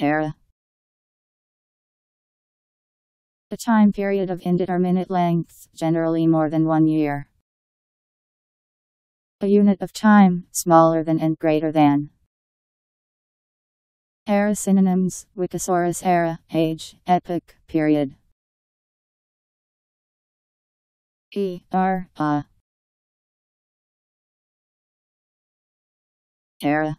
Era A time period of indeterminate lengths, generally more than one year. A unit of time, smaller than and greater than. Era synonyms, Wikisaurus era, age, epoch, period. E R A Era